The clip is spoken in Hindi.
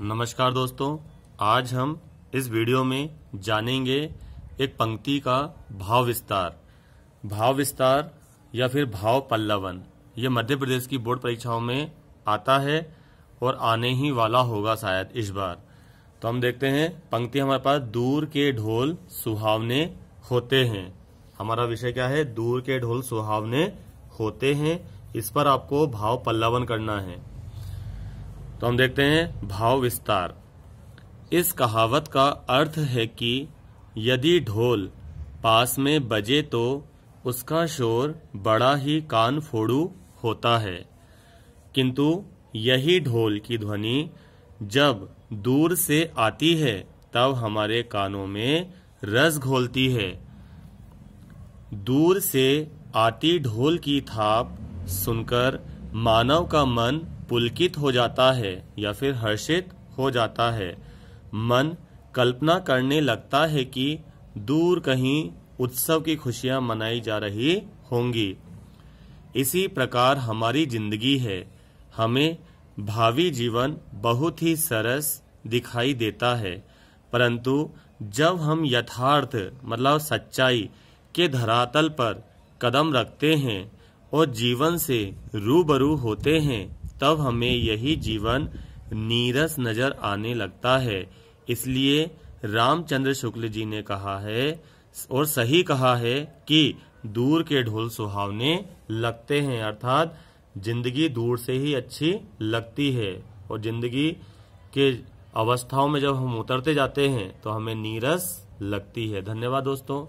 नमस्कार दोस्तों, आज हम इस वीडियो में जानेंगे एक पंक्ति का भाव विस्तार। भाव विस्तार या फिर भाव पल्लवन, ये मध्य प्रदेश की बोर्ड परीक्षाओं में आता है और आने ही वाला होगा शायद इस बार। तो हम देखते हैं, पंक्ति हमारे पास, दूर के ढोल सुहावने होते हैं। हमारा विषय क्या है? दूर के ढोल सुहावने होते हैं। इस पर आपको भाव पल्लवन करना है। तो हम देखते हैं भाव विस्तार। इस कहावत का अर्थ है कि यदि ढोल पास में बजे तो उसका शोर बड़ा ही कान फोड़ू होता है। किंतु यही ढोल की ध्वनि जब दूर से आती है, तब हमारे कानों में रस घोलती है। दूर से आती ढोल की थाप सुनकर मानव का मन पुलकित हो जाता है या फिर हर्षित हो जाता है। मन कल्पना करने लगता है कि दूर कहीं उत्सव की खुशियाँ मनाई जा रही होंगी। इसी प्रकार हमारी ज़िंदगी है। हमें भावी जीवन बहुत ही सरस दिखाई देता है। परंतु जब हम यथार्थ मतलब सच्चाई के धरातल पर कदम रखते हैं और जीवन से रूबरू होते हैं तब हमें यही जीवन नीरस नज़र आने लगता है। इसलिए रामचंद्र शुक्ल जी ने कहा है और सही कहा है कि दूर के ढोल सुहावने लगते हैं, अर्थात ज़िंदगी दूर से ही अच्छी लगती है और ज़िंदगी के अवस्थाओं में जब हम उतरते जाते हैं तो हमें नीरस लगती है। धन्यवाद दोस्तों।